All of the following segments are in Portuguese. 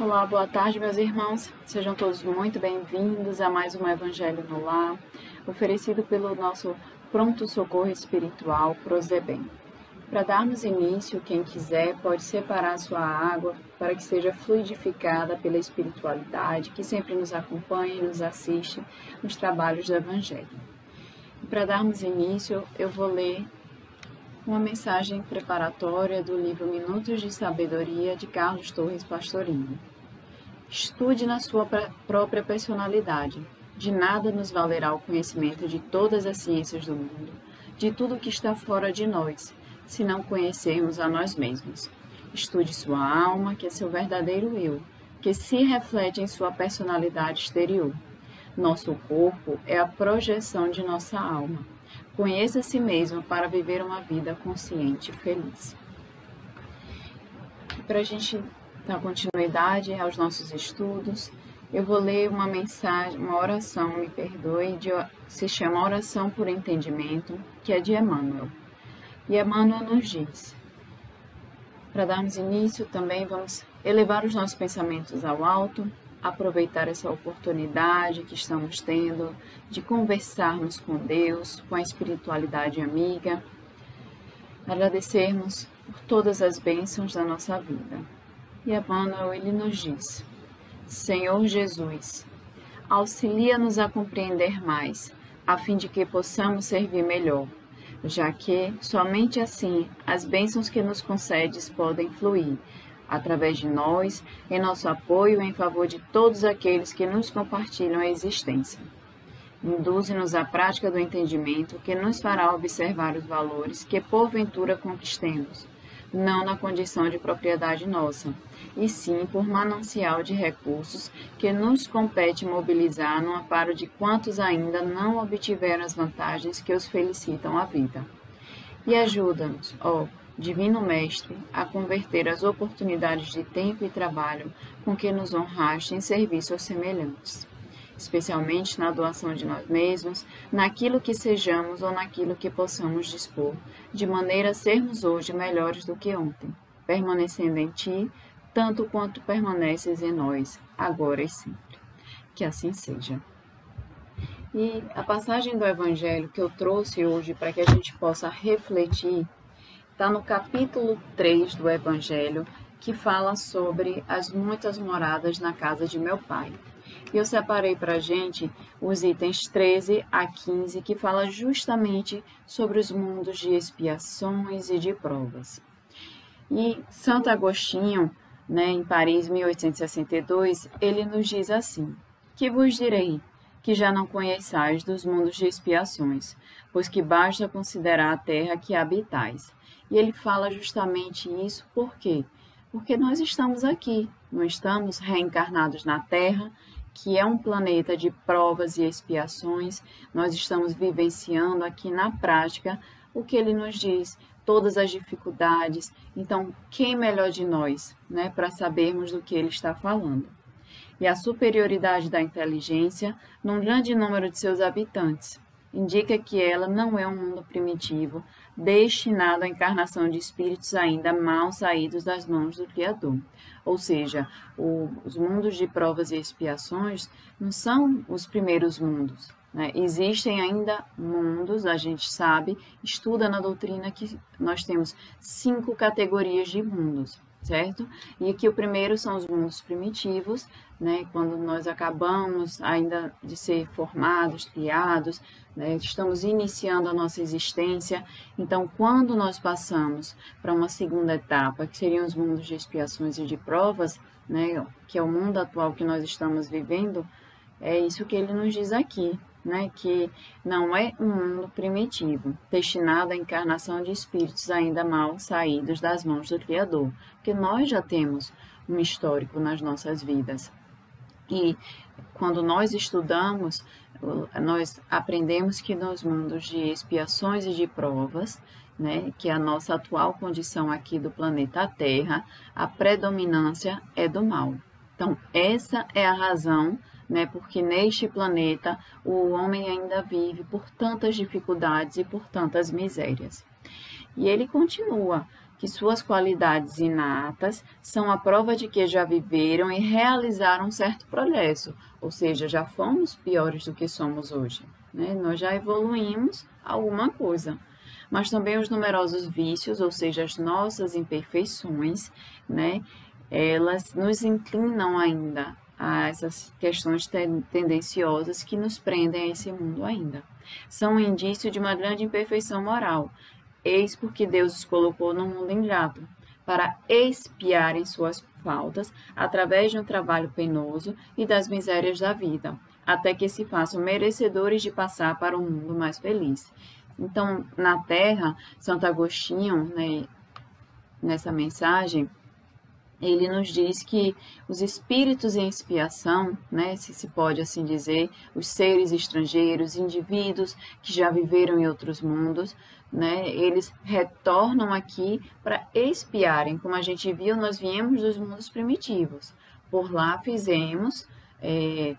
Olá, boa tarde, meus irmãos. Sejam todos muito bem-vindos a mais um Evangelho no Lar, oferecido pelo nosso Pronto Socorro Espiritual Prozebem. Para darmos início, quem quiser pode separar sua água para que seja fluidificada pela espiritualidade que sempre nos acompanha e nos assiste nos trabalhos do Evangelho. Para darmos início, eu vou ler uma mensagem preparatória do livro Minutos de Sabedoria de Carlos Torres Pastorinho. Estude na sua própria personalidade. De nada nos valerá o conhecimento de todas as ciências do mundo, de tudo que está fora de nós, se não conhecermos a nós mesmos. Estude sua alma, que é seu verdadeiro eu, que se reflete em sua personalidade exterior. Nosso corpo é a projeção de nossa alma. Conheça a si mesmo para viver uma vida consciente e feliz. Para a gente dar continuidade aos nossos estudos, eu vou ler uma mensagem, uma oração, me perdoe, de, se chama Oração por Entendimento, que é de Emmanuel. E Emmanuel nos diz: para darmos início, também vamos elevar os nossos pensamentos ao alto, aproveitar essa oportunidade que estamos tendo de conversarmos com Deus, com a espiritualidade amiga, agradecermos por todas as bênçãos da nossa vida. E Emmanuel, ele nos diz: Senhor Jesus, auxilia-nos a compreender mais, a fim de que possamos servir melhor já que somente assim as bênçãos que nos concedes podem fluir através de nós em nosso apoio em favor de todos aqueles que nos compartilham a existência. Induze-nos à prática do entendimento que nos fará observar os valores que porventura conquistemos, não na condição de propriedade nossa, e sim por manancial de recursos que nos compete mobilizar no amparo de quantos ainda não obtiveram as vantagens que os felicitam a vida. E ajuda-nos, ó Divino Mestre, a converter as oportunidades de tempo e trabalho com que nos honraste em serviço aos semelhantes especialmente na doação de nós mesmos, naquilo que sejamos ou naquilo que possamos dispor, de maneira a sermos hoje melhores do que ontem, permanecendo em Ti, tanto quanto permaneces em nós, agora e sempre. Que assim seja. E a passagem do Evangelho que eu trouxe hoje para que a gente possa refletir está no capítulo 3 do Evangelho, que fala sobre as muitas moradas na casa de meu pai. E eu separei para a gente os itens 13 a 15, que fala justamente sobre os mundos de expiações e de provas. E Santo Agostinho, né, em Paris, 1862, ele nos diz assim: Que vos direi que já não conheçais dos mundos de expiações, pois que basta considerar a terra que habitais. E ele fala justamente isso por quê? Porque nós estamos aqui, não estamos reencarnados na terra, que é um planeta de provas e expiações, nós estamos vivenciando aqui na prática o que ele nos diz, todas as dificuldades. Então, quem melhor de nós, né, para sabermos do que ele está falando? E a superioridade da inteligência num grande número de seus habitantes indica que ela não é um mundo primitivo, destinado à encarnação de espíritos ainda mal saídos das mãos do Criador. Ou seja, o, os mundos de provas e expiações não são os primeiros mundos. Né? Existem ainda mundos, a gente sabe, estuda na doutrina que nós temos cinco categorias de mundos, certo? E que o primeiro são os mundos primitivos, né? Quando nós acabamos ainda de ser formados, criados, né? estamos iniciando a nossa existência. Então, quando nós passamos para uma segunda etapa, que seriam os mundos de expiações e de provas, né? Que é o mundo atual que nós estamos vivendo, é isso que ele nos diz aqui, né, que não é um mundo primitivo, destinado à encarnação de espíritos ainda mal saídos das mãos do Criador, porque nós já temos um histórico nas nossas vidas. E quando nós estudamos, nós aprendemos que nos mundos de expiações e de provas, né, que é a nossa atual condição aqui do planeta Terra, a predominância é do mal. Então, essa é a razão né? Porque neste planeta o homem ainda vive por tantas dificuldades e por tantas misérias. E ele continua que suas qualidades inatas são a prova de que já viveram e realizaram um certo progresso, ou seja, já fomos piores do que somos hoje. Né? Nós já evoluímos alguma coisa. Mas também os numerosos vícios, ou seja, as nossas imperfeições, né? elas nos inclinam ainda a essas questões tendenciosas que nos prendem a esse mundo ainda. São um indício de uma grande imperfeição moral Eis porque Deus os colocou no mundo ingrato, para expiarem suas faltas através de um trabalho penoso e das misérias da vida, até que se façam merecedores de passar para um mundo mais feliz. Então, na Terra, Santo Agostinho, né, nessa mensagem, ele nos diz que os espíritos em expiação, né, se se pode assim dizer, os seres estrangeiros, indivíduos que já viveram em outros mundos, né, eles retornam aqui para expiarem. Como a gente viu, nós viemos dos mundos primitivos. Por lá fizemos é,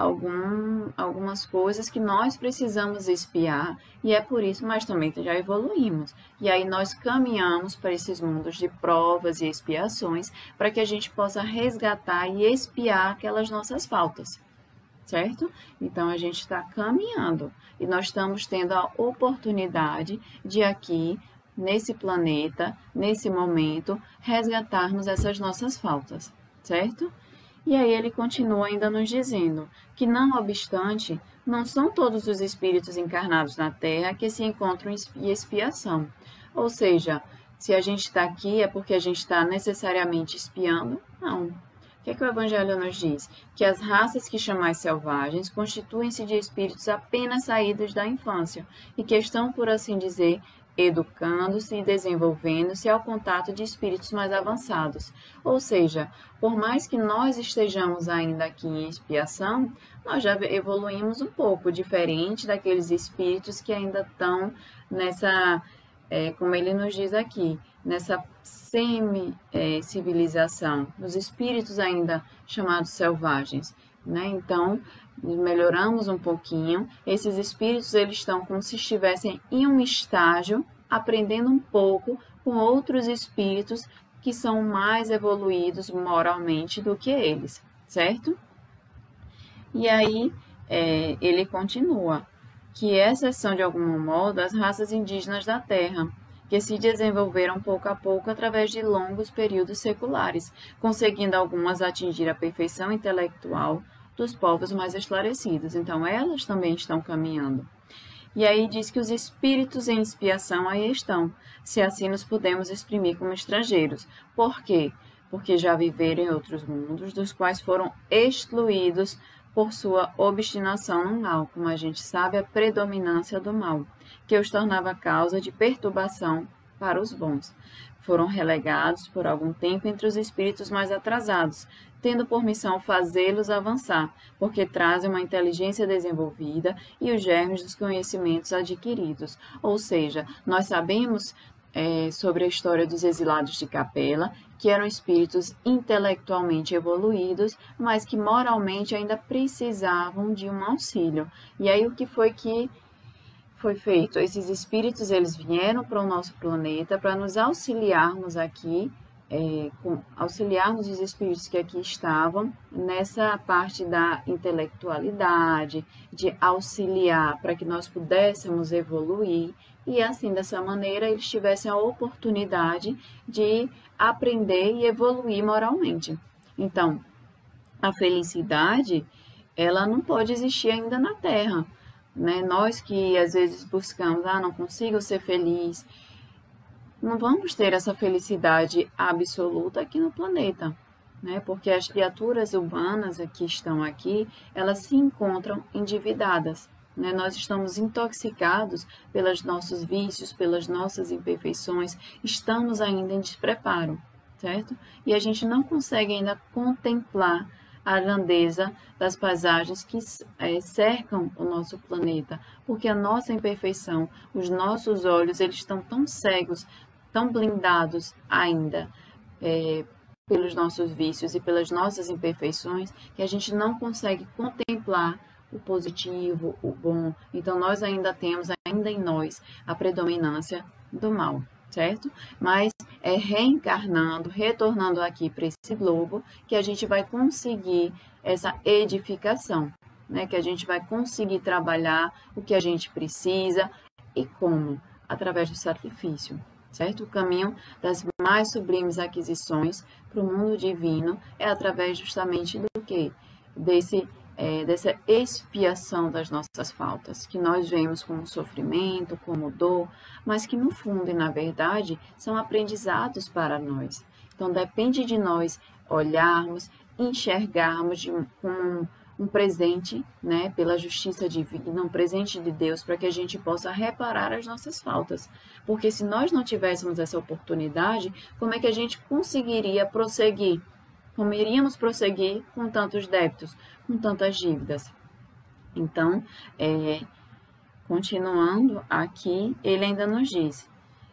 algum, algumas coisas que nós precisamos espiar e é por isso, mas também já evoluímos. E aí nós caminhamos para esses mundos de provas e expiações para que a gente possa resgatar e espiar aquelas nossas faltas, certo? Então a gente está caminhando e nós estamos tendo a oportunidade de aqui nesse planeta, nesse momento, resgatarmos essas nossas faltas, certo? E aí ele continua ainda nos dizendo que, não obstante, não são todos os espíritos encarnados na Terra que se encontram em expiação. Ou seja, se a gente está aqui é porque a gente está necessariamente espiando? Não. O que, é que o Evangelho nos diz? Que as raças que chamais selvagens constituem-se de espíritos apenas saídos da infância e que estão, por assim dizer, educando-se e desenvolvendo-se ao contato de espíritos mais avançados. Ou seja, por mais que nós estejamos ainda aqui em expiação, nós já evoluímos um pouco, diferente daqueles espíritos que ainda estão nessa, é, como ele nos diz aqui, nessa semi-civilização, é, os espíritos ainda chamados selvagens. Né? Então, melhoramos um pouquinho. Esses espíritos eles estão como se estivessem em um estágio aprendendo um pouco com outros espíritos que são mais evoluídos moralmente do que eles, certo? E aí é, ele continua que exceção de algum modo as raças indígenas da Terra, que se desenvolveram pouco a pouco através de longos períodos seculares, conseguindo algumas atingir a perfeição intelectual, dos povos mais esclarecidos. Então, elas também estão caminhando. E aí diz que os espíritos em expiação aí estão, se assim nos podemos exprimir como estrangeiros. Por quê? Porque já viveram em outros mundos, dos quais foram excluídos por sua obstinação no mal, como a gente sabe, a predominância do mal, que os tornava causa de perturbação para os bons. Foram relegados por algum tempo entre os espíritos mais atrasados, tendo por missão fazê-los avançar, porque trazem uma inteligência desenvolvida e os germes dos conhecimentos adquiridos. Ou seja, nós sabemos é, sobre a história dos exilados de Capela, que eram espíritos intelectualmente evoluídos, mas que moralmente ainda precisavam de um auxílio. E aí o que foi que foi feito? Esses espíritos eles vieram para o nosso planeta para nos auxiliarmos aqui é, com, auxiliarmos os espíritos que aqui estavam nessa parte da intelectualidade, de auxiliar para que nós pudéssemos evoluir e assim dessa maneira eles tivessem a oportunidade de aprender e evoluir moralmente. Então, a felicidade ela não pode existir ainda na Terra, né? Nós que às vezes buscamos, ah, não consigo ser feliz, não vamos ter essa felicidade absoluta aqui no planeta, né? Porque as criaturas humanas que estão aqui, elas se encontram endividadas, né? Nós estamos intoxicados pelos nossos vícios, pelas nossas imperfeições, estamos ainda em despreparo, certo? E a gente não consegue ainda contemplar a grandeza das paisagens que é, cercam o nosso planeta, porque a nossa imperfeição, os nossos olhos, eles estão tão cegos tão blindados ainda é, pelos nossos vícios e pelas nossas imperfeições que a gente não consegue contemplar o positivo, o bom. Então nós ainda temos ainda em nós a predominância do mal, certo? Mas é reencarnando, retornando aqui para esse globo, que a gente vai conseguir essa edificação, né? Que a gente vai conseguir trabalhar o que a gente precisa e como? Através do sacrifício, certo? O caminho das mais sublimes aquisições para o mundo divino é através justamente do que? Desse é, dessa expiação das nossas faltas, que nós vemos como sofrimento, como dor, mas que no fundo e na verdade são aprendizados para nós. Então depende de nós olharmos, enxergarmos de, como um presente, né, pela justiça divina, um presente de Deus, para que a gente possa reparar as nossas faltas. Porque se nós não tivéssemos essa oportunidade, como é que a gente conseguiria prosseguir? Como iríamos prosseguir com tantos débitos, com tantas dívidas? Então, é, continuando aqui, ele ainda nos diz: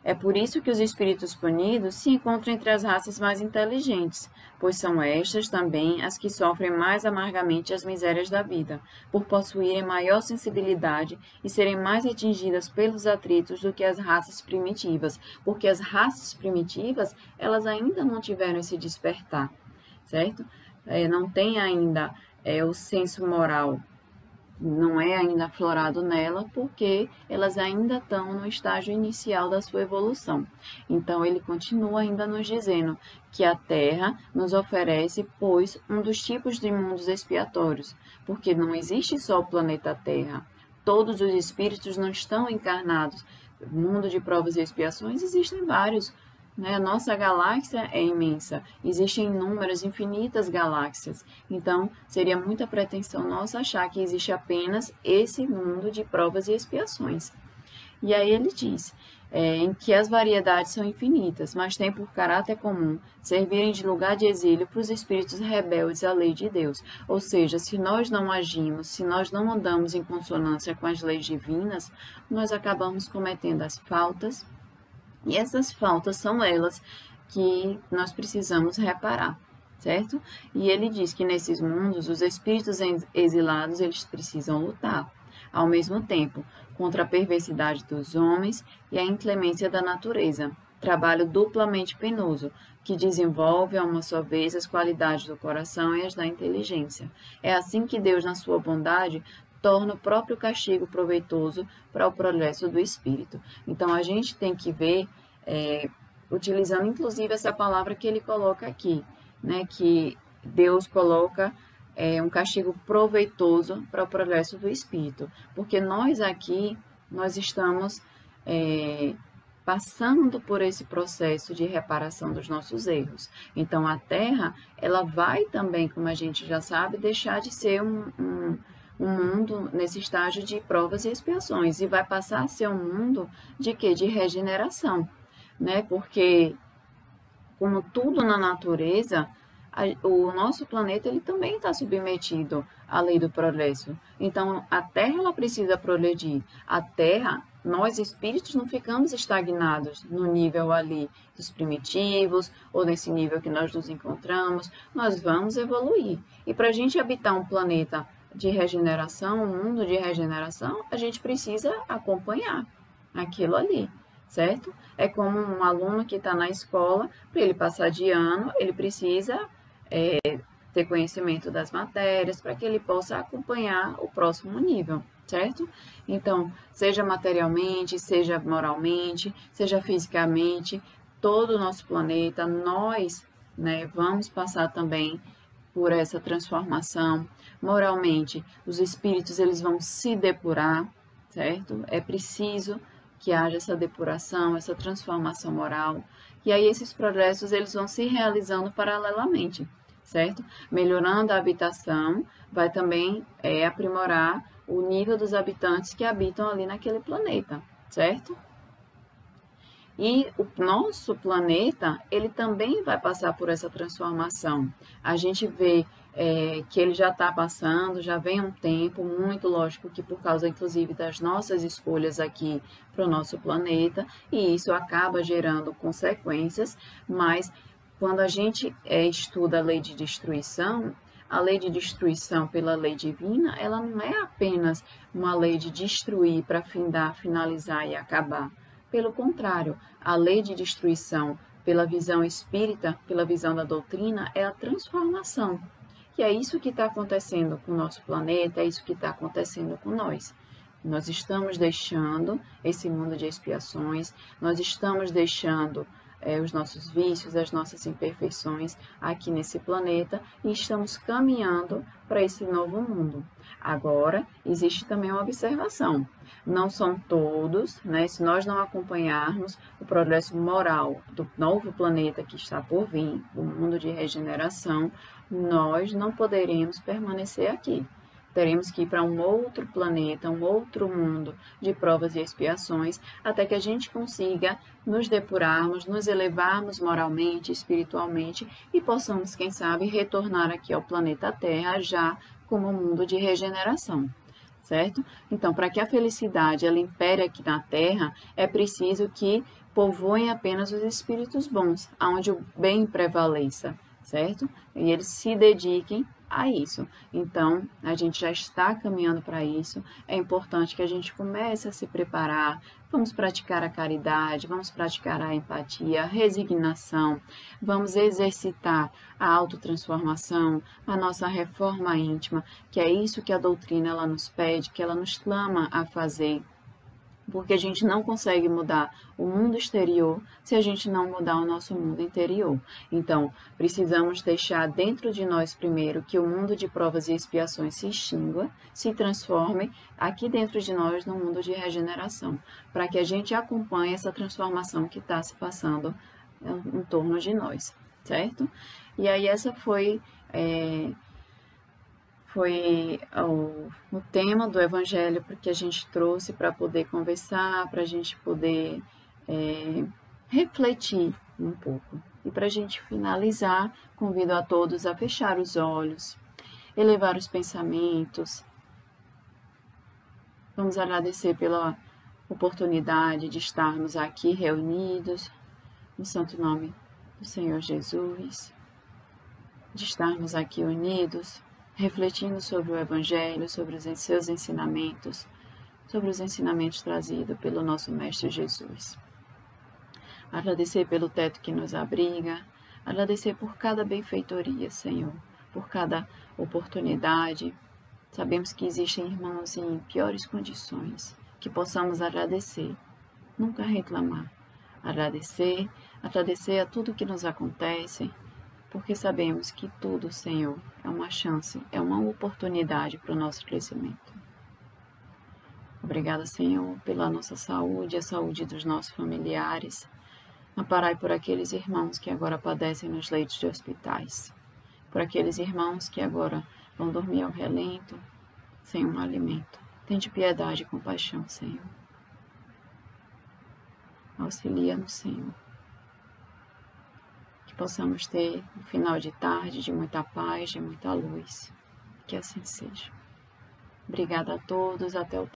é por isso que os espíritos punidos se encontram entre as raças mais inteligentes, pois são estas também as que sofrem mais amargamente as misérias da vida, por possuírem maior sensibilidade e serem mais atingidas pelos atritos do que as raças primitivas, porque as raças primitivas, elas ainda não tiveram esse despertar certo? É, não tem ainda é, o senso moral, não é ainda aflorado nela, porque elas ainda estão no estágio inicial da sua evolução. Então, ele continua ainda nos dizendo que a Terra nos oferece, pois, um dos tipos de mundos expiatórios, porque não existe só o planeta Terra. Todos os espíritos não estão encarnados. mundo de provas e expiações existem vários? A nossa galáxia é imensa, existem inúmeras, infinitas galáxias. Então, seria muita pretensão nossa achar que existe apenas esse mundo de provas e expiações. E aí ele diz é, em que as variedades são infinitas, mas têm por caráter comum servirem de lugar de exílio para os espíritos rebeldes à lei de Deus. Ou seja, se nós não agimos, se nós não andamos em consonância com as leis divinas, nós acabamos cometendo as faltas e essas faltas são elas que nós precisamos reparar, certo? E ele diz que nesses mundos os espíritos exilados eles precisam lutar, ao mesmo tempo, contra a perversidade dos homens e a inclemência da natureza. Trabalho duplamente penoso, que desenvolve a uma só vez as qualidades do coração e as da inteligência. É assim que Deus, na sua bondade, torna o próprio castigo proveitoso para o progresso do espírito. Então a gente tem que ver, é, utilizando inclusive essa palavra que ele coloca aqui, né, que Deus coloca é, um castigo proveitoso para o progresso do espírito, porque nós aqui nós estamos é, passando por esse processo de reparação dos nossos erros. Então a Terra ela vai também, como a gente já sabe, deixar de ser um, um um mundo nesse estágio de provas e expiações e vai passar a ser um mundo de quê? De regeneração, né? Porque como tudo na natureza, a, o nosso planeta ele também está submetido à lei do progresso. Então a Terra ela precisa progredir. A Terra nós espíritos não ficamos estagnados no nível ali dos primitivos ou nesse nível que nós nos encontramos, nós vamos evoluir. E para a gente habitar um planeta de regeneração, um mundo de regeneração, a gente precisa acompanhar aquilo ali, certo? É como um aluno que está na escola, para ele passar de ano, ele precisa é, ter conhecimento das matérias para que ele possa acompanhar o próximo nível, certo? Então, seja materialmente, seja moralmente, seja fisicamente, todo o nosso planeta, nós né, vamos passar também por essa transformação. Moralmente, os espíritos eles vão se depurar, certo? É preciso que haja essa depuração, essa transformação moral. E aí esses progressos eles vão se realizando paralelamente, certo? Melhorando a habitação, vai também é, aprimorar o nível dos habitantes que habitam ali naquele planeta, certo? E o nosso planeta, ele também vai passar por essa transformação. A gente vê é, que ele já está passando, já vem um tempo, muito lógico que por causa, inclusive, das nossas escolhas aqui para o nosso planeta, e isso acaba gerando consequências, mas quando a gente é, estuda a lei de destruição, a lei de destruição pela lei divina, ela não é apenas uma lei de destruir para findar, finalizar e acabar Pelo contrário, a lei de destruição, pela visão espírita, pela visão da doutrina, é a transformação. E é isso que está acontecendo com o nosso planeta, é isso que está acontecendo com nós. Nós estamos deixando esse mundo de expiações, nós estamos deixando é, os nossos vícios, as nossas imperfeições aqui nesse planeta e estamos caminhando para esse novo mundo. Agora, existe também uma observação. Não são todos, né? Se nós não acompanharmos o progresso moral do novo planeta que está por vir, o mundo de regeneração, nós não poderemos permanecer aqui teremos que ir para um outro planeta, um outro mundo de provas e expiações, até que a gente consiga nos depurarmos, nos elevarmos moralmente, espiritualmente e possamos, quem sabe, retornar aqui ao planeta Terra já como um mundo de regeneração. Certo? Então, para que a felicidade ela impere aqui na Terra, é preciso que povoem apenas os espíritos bons, aonde o bem prevaleça, certo? E eles se dediquem a isso. Então, a gente já está caminhando para isso. É importante que a gente comece a se preparar. Vamos praticar a caridade, vamos praticar a empatia, a resignação, vamos exercitar a autotransformação, a nossa reforma íntima, que é isso que a doutrina ela nos pede, que ela nos clama a fazer porque a gente não consegue mudar o mundo exterior se a gente não mudar o nosso mundo interior. Então, precisamos deixar dentro de nós primeiro que o mundo de provas e expiações se extingua, se transforme aqui dentro de nós no mundo de regeneração, para que a gente acompanhe essa transformação que está se passando em torno de nós, certo? E aí essa foi é, foi o, o tema do Evangelho porque a gente trouxe para poder conversar, para a gente poder é, refletir um pouco. E para a gente finalizar, convido a todos a fechar os olhos, elevar os pensamentos. Vamos agradecer pela oportunidade de estarmos aqui reunidos no santo nome do Senhor Jesus, de estarmos aqui unidos refletindo sobre o Evangelho, sobre os seus ensinamentos, sobre os ensinamentos trazidos pelo nosso Mestre Jesus. Agradecer pelo teto que nos abriga, agradecer por cada benfeitoria, Senhor, por cada oportunidade. Sabemos que existem irmãos em piores condições, que possamos agradecer, nunca reclamar. Agradecer, agradecer a tudo que nos acontece, porque sabemos que tudo, Senhor, é uma chance, é uma oportunidade para o nosso crescimento. Obrigada, Senhor, pela nossa saúde, a saúde dos nossos familiares. Amparai por aqueles irmãos que agora padecem nos leitos de hospitais, por aqueles irmãos que agora vão dormir ao relento, sem um alimento. Tente piedade e compaixão, Senhor. Auxilia-nos, Senhor possamos ter um final de tarde de muita paz, de muita luz. Que assim seja. Obrigada a todos, até o